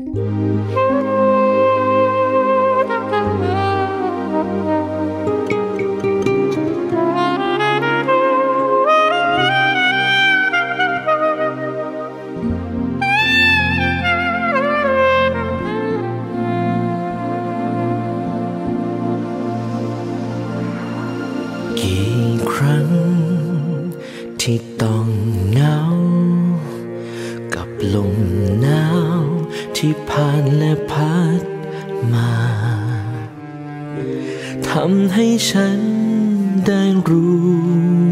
กี่ครั้ง ที่ต้องเหงา กับลมหนาว ที่ผ่านและพัดมาทำให้ฉันได้รู้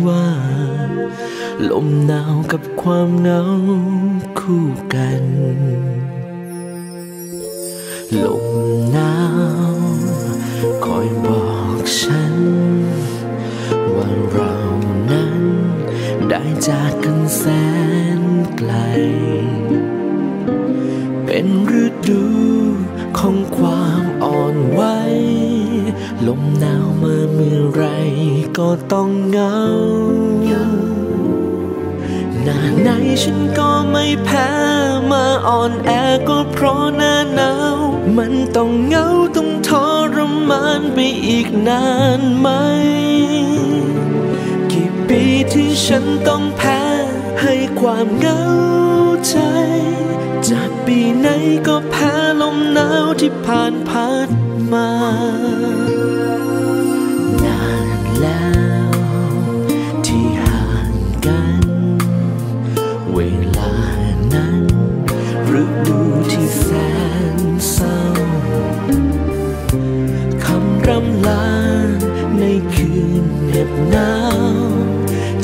ว่า ลมหนาวกับความเหงาคู่กัน ลมหนาวคอยบอกฉัน ว่าเรานั้นได้จากกันแสนไกล เป็นฤดูของความอ่อนไหวลมหนาวมาเมื่อไรก็ต้องเหงาหน้าไหนฉันก็ไม่แพ้มาอ่อนแอก็เพราะหน้าหนาวมันต้องเหงาต้องทรมานไปอีกนานไหม กี่ปีที่ฉันต้องแพ้ให้ความเหงาใจ จากปีไหนก็แพ้ลมหนาวที่ผ่านพัดมานานแล้วที่ห่างกัน เวลานั้นฤดูที่แสนเศร้าคำรำลาในคืนเหน็บหนาว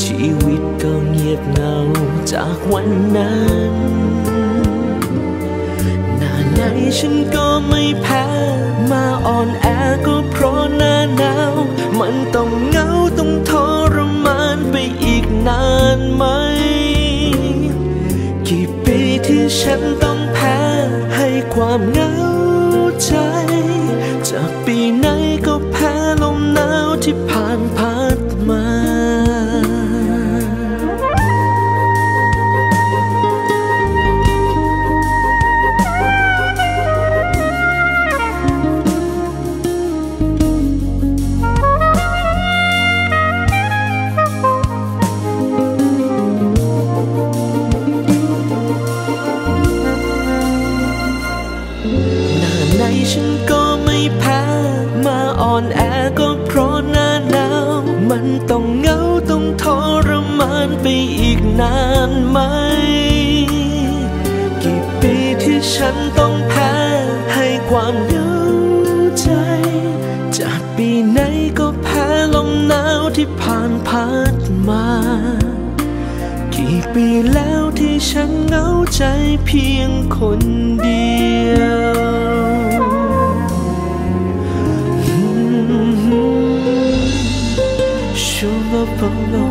ชีวิตก็เงียบเหงาจากวันนั้น ฉันก็ไม่แพ้ มาอ่อนแอก็เพราะหน้าหนาว มันต้องเหงาต้องทรมานไปอีกนานไหม กี่ปีที่ฉันต้องแพ้ ให้ความเหงาใจ จากปีไหนก็แพ้ลมหนาวที่ผ่านพัดม อ่อนแอก็เพราะหน้าหนาว มันต้องเหงาต้องทรมานไปอีกนานไหม กี่ปีที่ฉันต้องแพ้ให้ความเหงาใจ จากปีไหนก็แพ้ลมหนาวที่ผ่านพัดมา กี่ปีแล้วที่ฉันเหงาใจเพียงคนเดียว todo.